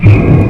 you.